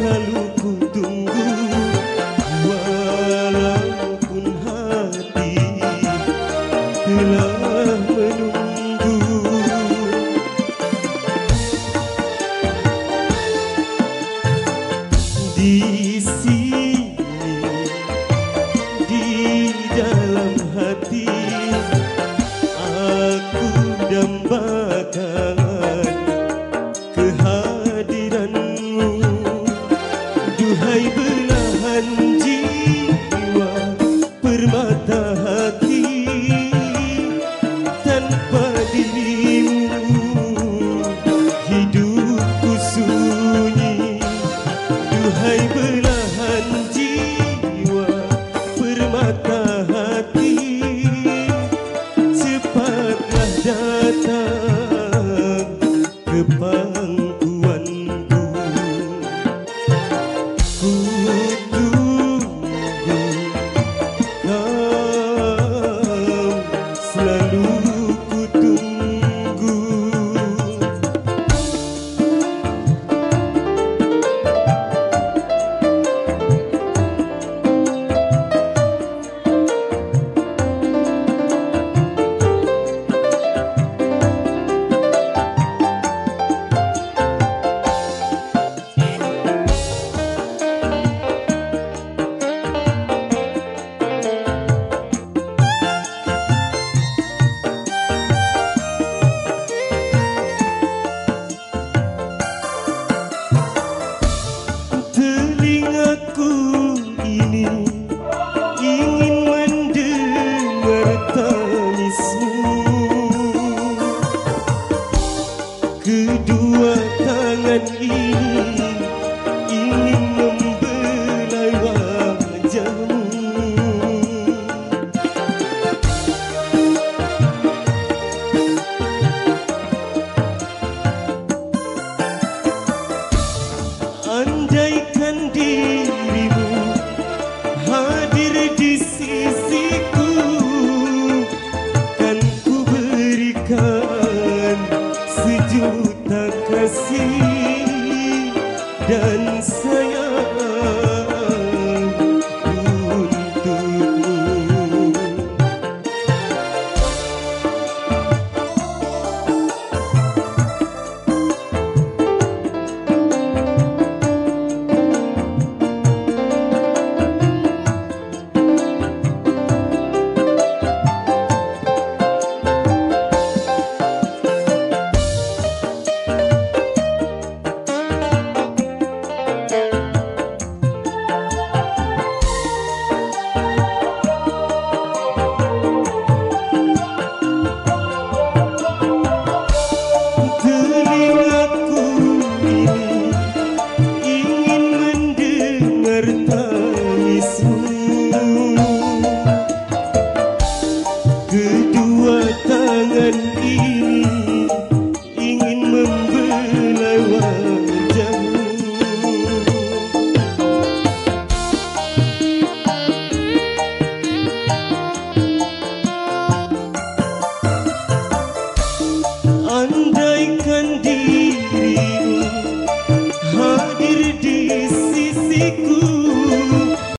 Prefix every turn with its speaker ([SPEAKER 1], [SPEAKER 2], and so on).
[SPEAKER 1] la luz. andaikan dirimu. Hadir di sisiku kan ku berikan sejuta kasih dan sayang 你肯定。